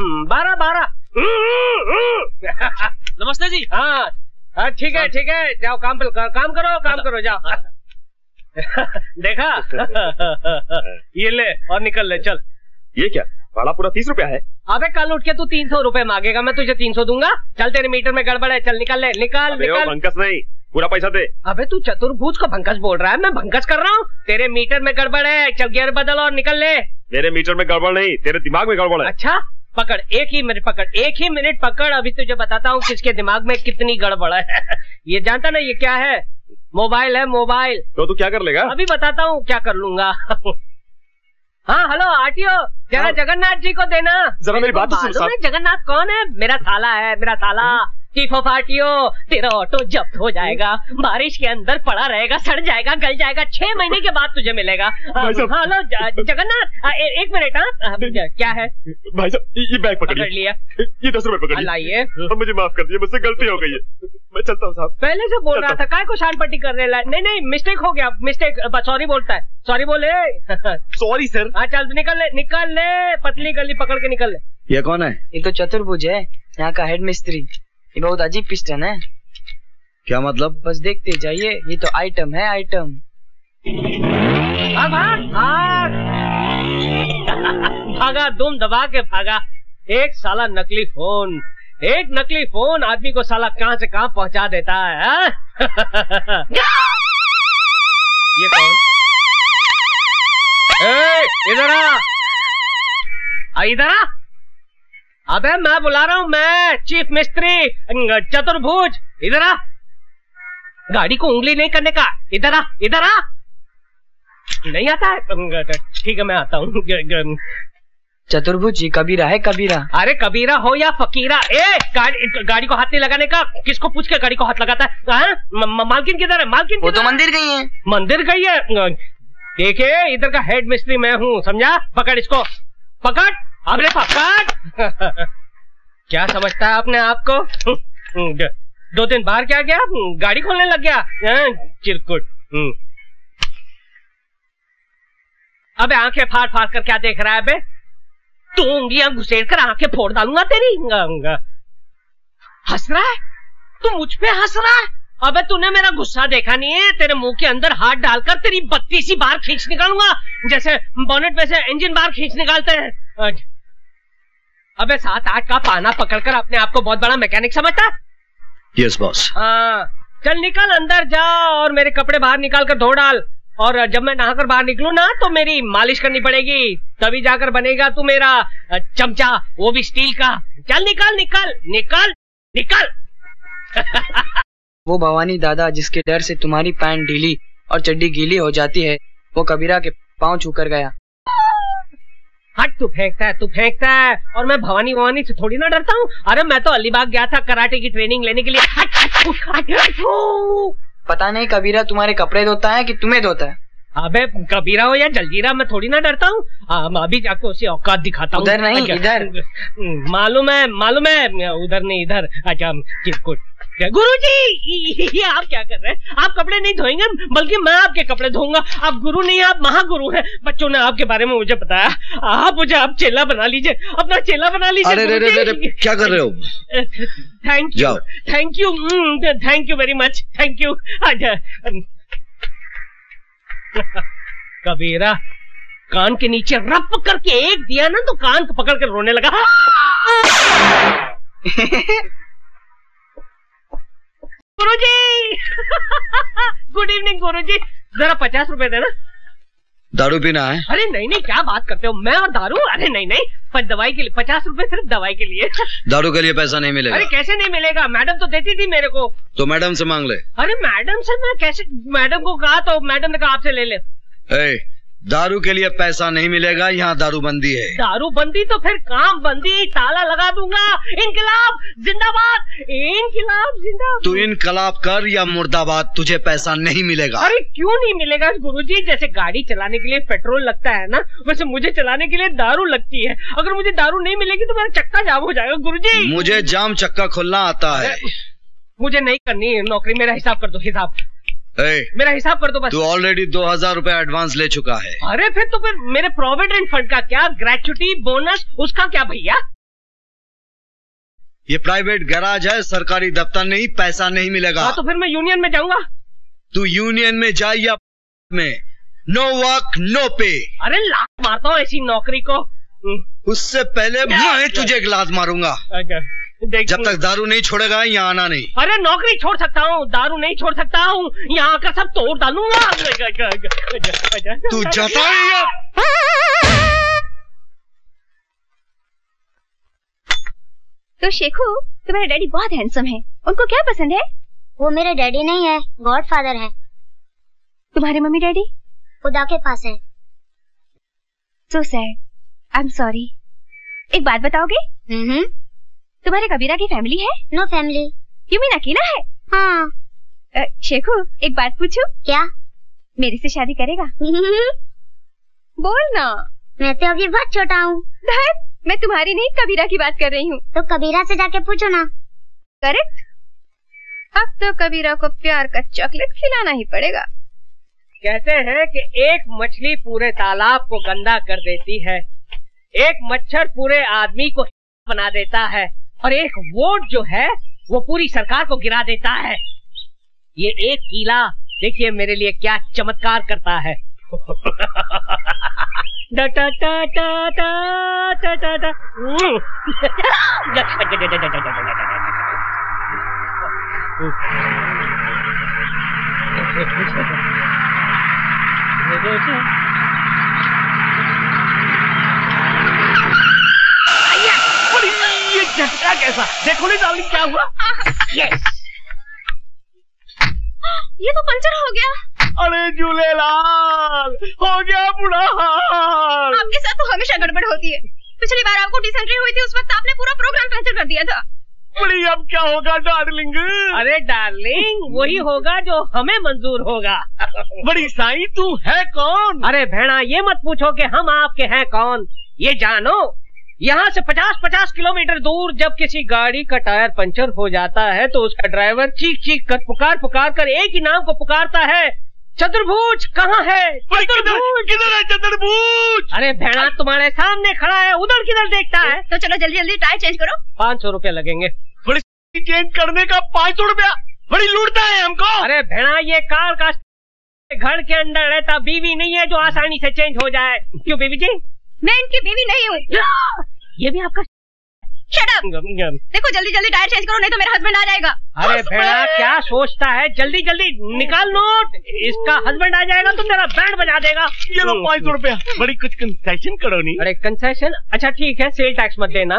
हम्म, बारह बारह। नमस्ते जी। हाँ हाँ, ठीक है ठीक है। जाओ काम पे काम करो काम करो जाओ। देखा? ये ले और निकल ले चल। ये क्या? भाड़ा पूरा तीस रुपया है? अबे कल उठ के तू तीन सौ रुपये मांगेगा मैं तुझे तीन सौ दूँगा। चल तेरे मीटर में गड़बड़ है चल निकल ले निकल निकल। भंकस नहीं पूरा पैसा दे। अबे तू चतुर्भुज को भंकस बोल रहा है मैं भंकस कर रहा हूँ। तेरे मीटर में गड़बड़ है चल गियर बदल और निकल ले। मेरे मीटर में गड़बड़ नहीं तेरे दिमाग में गड़बड़ है। अच्छा? पकड़ एक ही मिनट पकड़ एक ही मिनट पकड़। अभी तुझे बताता हूँ किसके दिमाग में कितनी गड़बड़ है। ये जानता ना ये क्या है? मोबाइल है मोबाइल। तो तू क्या कर लेगा? अभी बताता हूँ क्या कर लूँगा। हाँ हेलो आरटीओ जरा हाँ। जगन्नाथ जी को देना। जरा मेरी बात तो सुन जगन्नाथ कौन है? मेरा साला है मेरा साला। चीफ ऑफ़ आरटीओ तेरा ऑटो जब्त हो जाएगा बारिश के अंदर पड़ा रहेगा सड़ जाएगा गल जाएगा छह महीने के बाद तुझे मिलेगा। भाई साहब। हाँ, हेलो जगन्नाथ एक मिनट हाँ क्या है? भाई साहब ये- बैग पकड़ लिया। ये दस रुपए पकड़िए लाइए। अब मुझे माफ़ कर दिए मुझसे गलती हो गई है। मैं चलता हूँ साहब। पहले से बोल रहा था काय को शान पट्टी करने ला नहीं नहीं मिस्टेक हो गया मिस्टेक सॉरी बोलता है। सॉरी बोले। सॉरी सर हाँ चल निकल ले निकल ले पतली गली पकड़ के निकल ले। ये कौन है? ये तो चतुर्भुज है यहाँ का हेड मिस्त्री ये बहुत अजीब पिस्टन है? क्या मतलब? बस देखते जाइए ये तो आइटम है आइटम भाग भाग। भाग भागा दुम दबा के भागा। एक साला नकली फ़ोन एक नकली फ़ोन आदमी को साला कहाँ से कहाँ पहुँचा देता है? ये कौन? ए, इधर आ, इधर आ। अबे मैं बुला रहा हूँ मैं चीफ मिस्त्री चतुर्भुज इधर आ। गाड़ी को उंगली नहीं करने का इधर आ इधर आ। नहीं आता है ठीक है मैं आता हूँ चतुर्भुज जी कबीरा है कबीरा। अरे कबीरा हो या फकीरा ए गाड़ी गाड़ी को हाथ नहीं लगाने का किसको पूछ के गाड़ी को हाथ लगाता है? हाँ? म- मालकिन किधर है मालकिन वो तो मंदिर गई है। मंदिर गई है देखिए इधर का हेड मिस्त्री मैं हूँ समझा? पकड़ इसको पकड़। अबे पकड़ क्या समझता है अपने आप को? दो दिन बाहर क्या गया? गाड़ी खोलने लग गया। हाँ, चिरकुट। हम्म। अबे आँखें फाड़ फाड़ कर क्या देख रहा है बे तू उंगलियाँ घुसेड़ कर आँखें फोड़ डालूँगा तेरी। हंस रहा है? तू मुझ पे हंस रहा है? अबे तूने मेरा गुस्सा देखा नहीं है? तेरे मुँह के अंदर हाथ डालकर तेरी बत्तीसी बार खींच निकालूँगा। जैसे बोनेट में से इंजन बार खींच निकालते हैं। अबे सात आठ का पाना पकड़कर अपने आप को बहुत बड़ा मैकेनिक समझता? यस बॉस हाँ। चल निकल अंदर जा और मेरे कपड़े बाहर निकाल कर धो डाल। और जब मैं नहाकर बाहर निकलू ना तो मेरी मालिश करनी पड़ेगी। तभी जाकर बनेगा तू मेरा चमचा वो भी स्टील का। चल निकल निकल निकल निकल। वो भवानी दादा जिसके डर से तुम्हारी पैंट ढीली और चड्डी गीली हो जाती है वो कबीरा के पाँव छूकर गया। हट तू फेंकता है तू फेंकता है। और मैं भवानी भवानी से थोड़ी ना डरता हूँ। अरे मैं तो अलीबाग गया था कराटे की ट्रेनिंग लेने के लिए। हट, हट, हट, हट, पता नहीं कबीरा तुम्हारे कपड़े धोता है कि तुम्हें धोता है? अबे कबीरा हो या जलजीरा मैं थोड़ी ना डरता हूँ। मैं अभी जाके उसे औकात दिखाता हूँ। उधर नहीं, अच्छा, इधर। मालूम है मालूम है उधर नहीं इधर। अच्छा चिरकुट गुरु जी ये आप क्या कर रहे हैं? आप कपड़े नहीं धोएँगे बल्कि मैं आपके कपड़े धोऊँगा। आप गुरु नहीं आप महागुरु हैं। बच्चों ने आपके बारे में मुझे बताया। आप मुझे आप चेला बना लीजिए। अपना चेला बना लीजिए अरे रे रे रे रे क्या कर रहे हो? Thank you thank you thank you very much thank you अच्छा कबीरा कान के नीचे रप करके एक दिया ना तो कान पकड़ कर रोने लगा। गुरुजी! गुड इवनिंग गुरुजी। जरा पचास रुपए देना दारू पीना है? अरे नहीं नहीं क्या बात करते हो? मैं और दारू? अरे नहीं नहीं पर दवाई के लिए पचास रूपए सिर्फ़ दवाई के लिए। दारू के लिए पैसा नहीं मिलेगा। अरे कैसे नहीं मिलेगा? मैडम तो देती थी मेरे को। तो मैडम से मांग ले। अरे मैडम से मैं कैसे मैडम को कहा तो मैडम ने कहा आपसे ले ले। ए, दारू के लिए पैसा नहीं मिलेगा यहाँ दारू बंदी है। दारू बंदी तो फिर काम बंदी ताला लगा दूँगा। इनकलाब जिंदाबाद इनकलाब जिंदाबाद। तू इनकलाब कर या मुर्दाबाद तुझे पैसा नहीं मिलेगा। अरे क्यों नहीं मिलेगा गुरुजी? जैसे गाड़ी चलाने के लिए पेट्रोल लगता है ना वैसे मुझे चलाने के लिए दारू लगती है। अगर मुझे दारू नहीं मिलेगी तो मेरा चक्का जाम हो जाएगा गुरुजी। मुझे जाम चक्का खोलना आता है। मुझे नहीं करनी है नौकरी मेरा हिसाब कर दो हिसाब। ए, मेरा हिसाब कर दो बस। तू ऑलरेडी दो हज़ार रूपए एडवांस ले चुका है। अरे फिर तो फिर मेरे प्रोविडेंट फंड का क्या ग्रेचुटी बोनस उसका क्या भैया? ये प्राइवेट गैराज है सरकारी दफ्तर नहीं पैसा नहीं मिलेगा। हाँ तो फिर मैं यूनियन में जाऊँगा। तू यूनियन में जा या में। नो वर्क नो पे अरे लात मारता हूँ ऐसी नौकरी को। हम्म, उससे पहले मैं तुझे गिलास मारूँगा। अच्छा, देख जब तक दारू नहीं छोड़ेगा यहाँ आना नहीं। अरे नौकरी छोड़ सकता हूँ दारू नहीं छोड़ सकता हूँ यहाँ आकर सब तोड़ डालूँगा। तू जाता ही तो शेखू तुम्हारे डैडी बहुत हैंडसम है। उनको क्या पसंद है? वो मेरे डैडी नहीं है गॉड फादर है। तुम्हारे मम्मी डैडी? खुदा के पास है। So sad I am sorry एक बात बताओगे? हम्म। तुम्हारे कबीरा की फैमिली है? नो फैमिली यू मीन अकेला है? हाँ। शेखू एक बात पूछूँ? क्या? मेरे से शादी करेगा? बोल ना। मैं तो अभी बहुत छोटा हूँ। मैं तुम्हारी नहीं कबीरा की बात कर रही हूँ। तो कबीरा से जाके पूछो ना। करेक्ट अब तो कबीरा को प्यार का चॉकलेट खिलाना ही पड़ेगा। कहते हैं कि एक मछली पूरे तालाब को गंदा कर देती है। एक मच्छर पूरे आदमी को बना देता है। और एक वोट जो है वो पूरी सरकार को गिरा देता है। ये एक कीला देखिए मेरे लिए क्या चमत्कार करता है। कैसा? देखो नहीं डार्लिंग क्या हुआ? यस ये तो पंचर हो गया। अरे झूलेलाल हो गया बुरा हाल। आपके साथ तो हमेशा गड़बड़ होती है। पिछली बार आपको डिसेंट्री हुई थी उस वक्त आपने पूरा प्रोग्राम कैंसिल कर दिया था। बड़ी अब क्या होगा डार्लिंग अरे डार्लिंग वही होगा जो हमें मंजूर होगा। बड़ी साई तू है कौन? अरे भेड़ा ये मत पूछो कि हम आपके हैं कौन। ये जानो यहाँ से 50-50 किलोमीटर दूर जब किसी गाड़ी का टायर पंचर हो जाता है तो उसका ड्राइवर चीख चीख कर पुकार पुकार कर एक ही नाम को पुकारता है। चतुर्भुज कहाँ है? किधर किधर है चतुर्भुज? अरे भेड़ा तुम्हारे सामने खड़ा है उधर किधर देखता है? तो चलो जल्दी जल्दी टायर चेंज करो। पाँच सौ रूपया लगेंगे। बड़ी चेंज करने का पाँच सौ रुपया बड़ी लूटता है हमको। अरे भेड़ा ये कार का घर के अंदर रहता बीवी नहीं है जो आसानी से चेंज हो जाए। क्यों बीवी जी? मैं इनकी बीवी नहीं हूँ। ये भी आपका शट अप देखो जल्दी जल्दी टायर चेंज करो नहीं तो मेरा हस्बैंड आ जाएगा। अरे भेड़ा क्या सोचता है? जल्दी जल्दी निकाल नोट। इसका हस्बैंड आ जाएगा तो तेरा बैंड बजा देगा। ये लो पाँच सौ रुपया। बड़ी कुछ कंसेशन करो नहीं। अरे कंसेशन अच्छा ठीक है सेल टैक्स मत देना।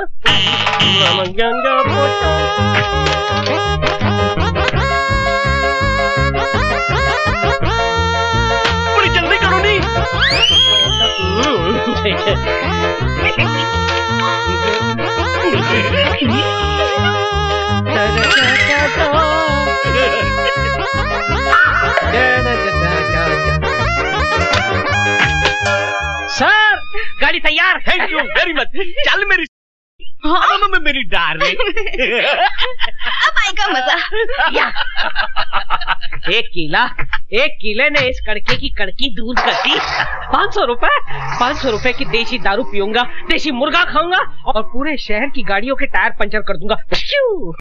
बड़ी जल्दी करो नहीं। सर गाड़ी तैयार थैंक यू वेरी मच चल मेरी हाँ? मैं मेरी डार्लिंग अब आएगा मज़ा। या। एक किला एक किले ने इस कड़के की कड़की दूर कर दी। पाँच सौ रूपए पाँच सौ रूपए की देसी दारू पीऊँगा देसी मुर्गा खाऊँगा और पूरे शहर की गाड़ियों के टायर पंचर कर दूँगा।